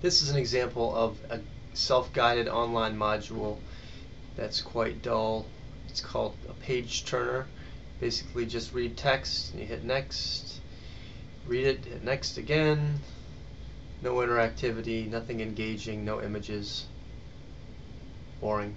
This is an example of a self-guided online module that's quite dull. It's called a page turner. Basically just read text, and you hit next, read it, hit next again. No interactivity, nothing engaging, no images. Boring.